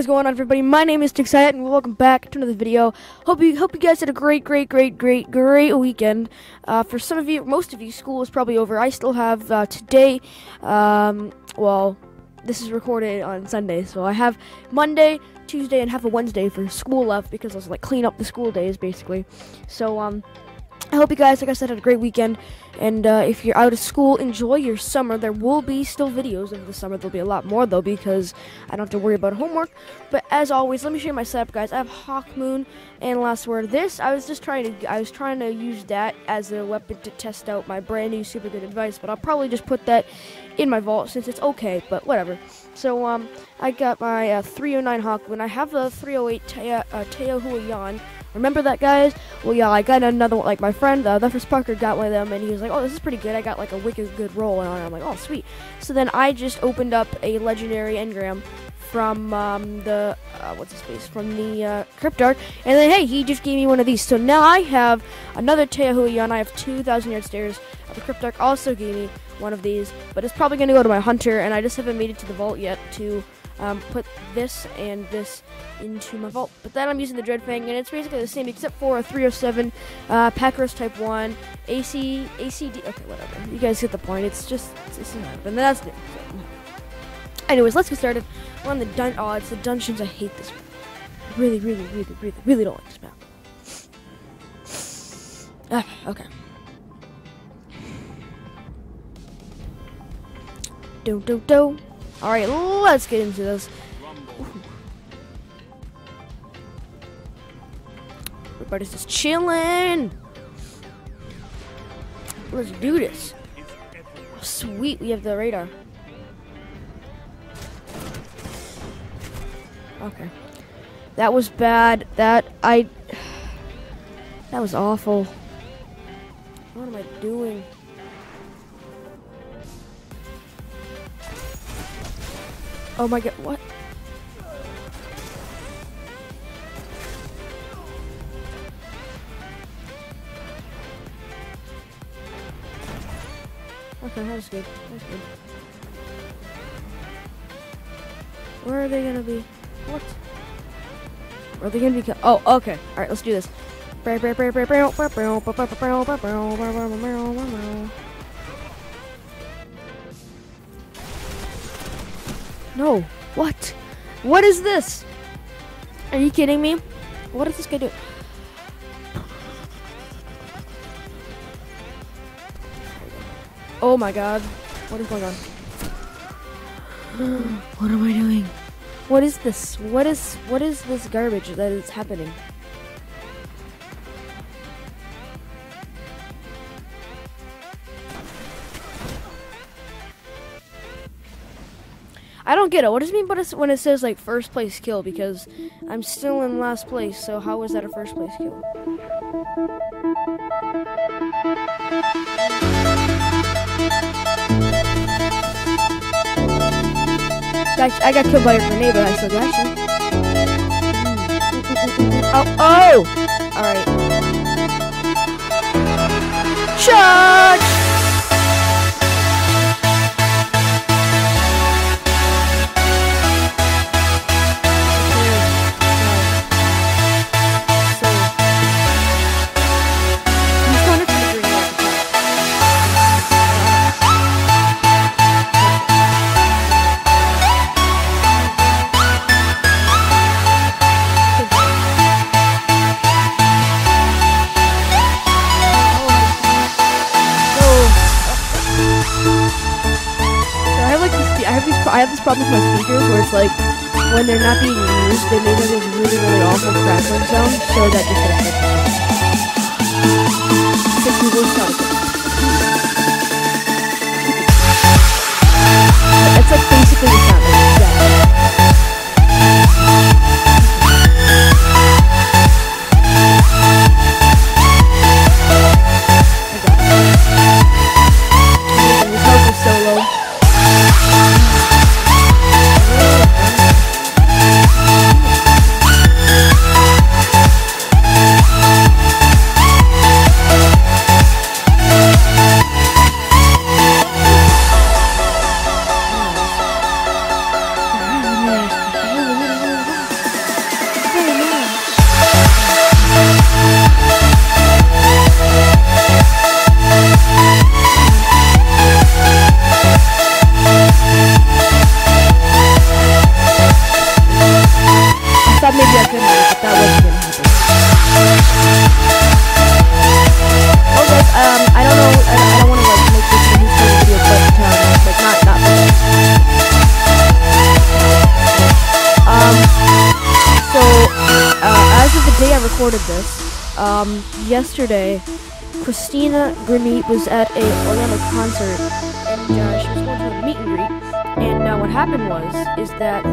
is going on, everybody? My name is Dixie, and welcome back to another video. Hope you hope you guys had a great, great, great, great, great weekend. Uh, for some of you, most of you, school is probably over. I still have uh, today. Um, well, this is recorded on Sunday, so I have Monday, Tuesday, and half a Wednesday for school left because I was like clean up the school days basically. So um. I hope you guys, like I said, had a great weekend. And uh, if you're out of school, enjoy your summer. There will be still videos of the summer. There'll be a lot more, though, because I don't have to worry about homework. But as always, let me show you my setup, guys. I have Hawkmoon and Last Word. This, I was just trying to, I was trying to use that as a weapon to test out my brand new super good advice. But I'll probably just put that in my vault since it's okay, but whatever. So, um, I got my uh, 309 Hawkmoon. I have a 308 Teo, uh, Teo Huayan. Remember that, guys? Well, yeah, I got another one. Like, my friend, uh, the first Parker, got one of them, and he was like, oh, this is pretty good. I got, like, a wicked good roll on it. I'm like, oh, sweet. So then I just opened up a legendary engram from um, the, uh, what's his face, from the uh, and then, hey, he just gave me one of these. So now I have another Teohuion. I have 2,000 yard stairs. The Cryptarch also gave me one of these, but it's probably going to go to my Hunter, and I just haven't made it to the vault yet to um, put this and this into my vault. But then I'm using the Dreadfang, and it's basically the same except for a 307, uh, Pacros Type 1, AC, ACD. Okay, whatever. You guys get the point. It's just, it's, it's and that's new. So. Anyways, let's get started. We're on the dun. Oh, it's the dungeons. I hate this. Really, really, really, really, really don't like this map. Ah, okay. Do do do. Alright, let's get into this. Everybody's just chilling. Let's do this. sweet, we have the radar. Okay. That was bad. That, I... That was awful. What am I doing? Oh my god, what? Okay, that's good. That's good. Where are they gonna be? What? Where are they gonna be? Oh, okay. Alright, let's do this. No. What? What is this? Are you kidding me? What is this guy doing? Oh my god. What is going on? what am I doing? What is this? What is what is this garbage that is happening? I don't get it. What does it mean when it says like first place kill? Because I'm still in last place, so how is that a first place kill? I got killed by a grenade, but I still got you. Oh, oh! Alright. Charge! I have this problem with my speakers where it's like when they're not being used, they make this really, really awful crackling sound, so that just. It's the worst It's like basically the sound. Um, yesterday, Christina Grimmie was at a Orlando concert, and uh, she was going to a meet and greet. And uh, what happened was, is that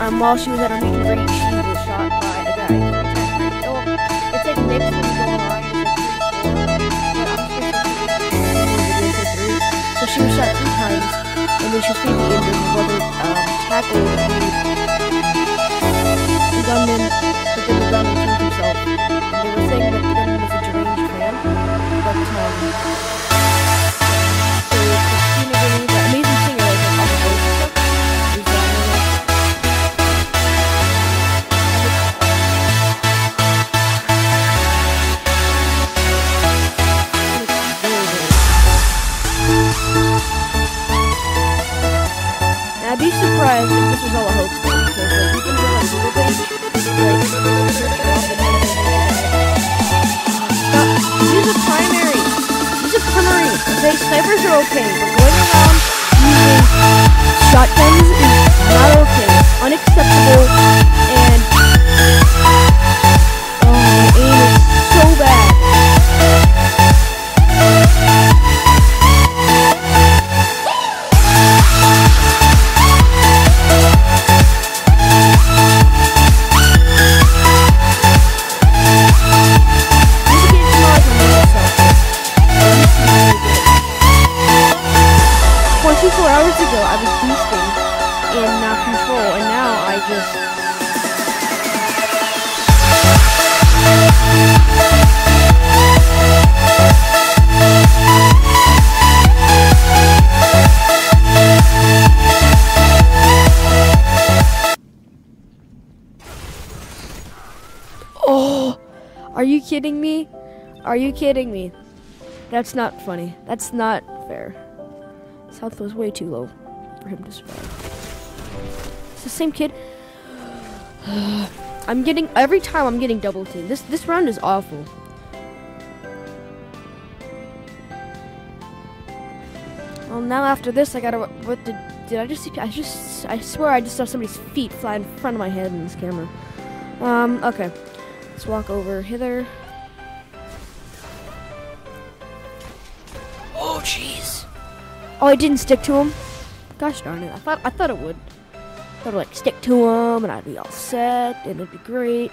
um, while she was at her meet and greet, she was shot by a guy. It's like. So she was shot three times, and then she was pretty injured. Her brother um, tackled snipers are okay, but going around using shotguns kidding me? Are you kidding me? That's not funny. That's not fair. South was way too low for him to survive. It's the same kid. I'm getting every time I'm getting double teamed. This this round is awful. Well, now after this, I gotta. What did did I just see? I just I swear I just saw somebody's feet fly in front of my head in this camera. Um. Okay. Let's walk over hither. Oh, I didn't stick to him. Gosh darn it! I thought I thought it would. Thought I'd like stick to him and I'd be all set and it'd be great.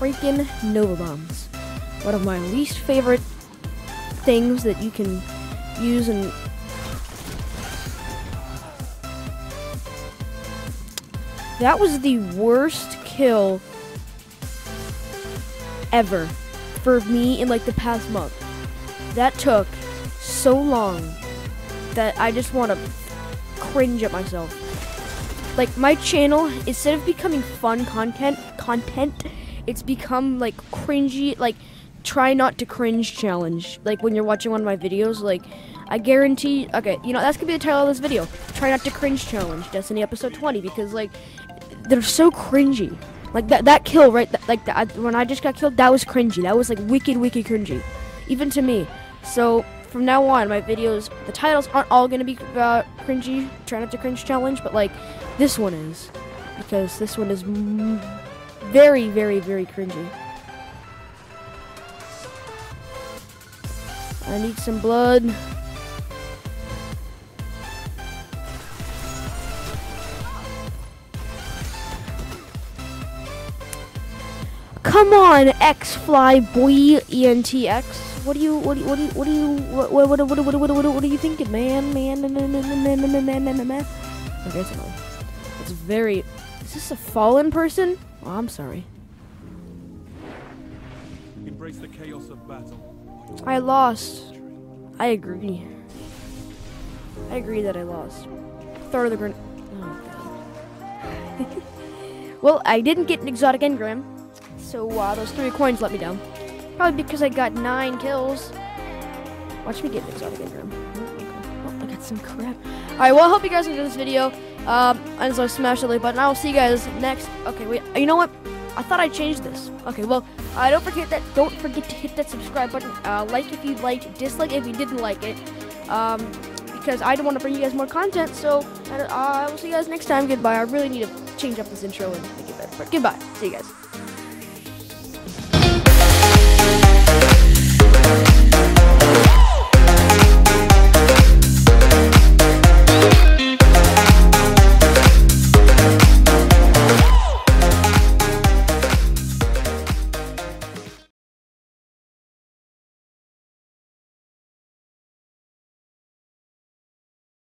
Freaking Nova Bombs. One of my least favorite things that you can use and that was the worst kill ever for me in like the past month. That took so long that I just want to cringe at myself. Like my channel, instead of becoming fun content, content, it's become like cringy, like try not to cringe challenge. Like when you're watching one of my videos, like I guarantee. Okay, you know that's gonna be the title of this video. Try not to cringe challenge, Destiny episode 20, because like they're so cringy. Like that that kill right, like that when I just got killed, that was cringy. That was like wicked, wicked cringy, even to me. So from now on, my videos, the titles aren't all gonna be uh, cringy. Try not to cringe challenge, but like this one is, because this one is very, very, very cringy. I need some blood. Come on, X Fly Boy ENTX. What do you what do you what do you what do you what what what what what what, what, are you thinking, man? Man, man, man, man, man, man, man, man. Okay, so it's very. Is this a fallen person? Oh, I'm sorry. Embrace the chaos of battle. I lost. I agree. I agree that I lost. Throw the grenade. Oh, well, I didn't get an exotic engram, so uh, those three coins let me down. Probably because I got nine kills. Watch me get an exotic engram. Oh. Oh, I got some crap. All right. Well, I hope you guys enjoyed this video. Um, and so smash the like button. I will see you guys next. Okay, wait. You know what? I thought I changed this. Okay, well, uh, don't forget that. Don't forget to hit that subscribe button. Uh, like if you liked, dislike if you didn't like it. Um, because I don't want to bring you guys more content. So uh, I will see you guys next time. Goodbye. I really need to change up this intro and make it better. But goodbye. See you guys.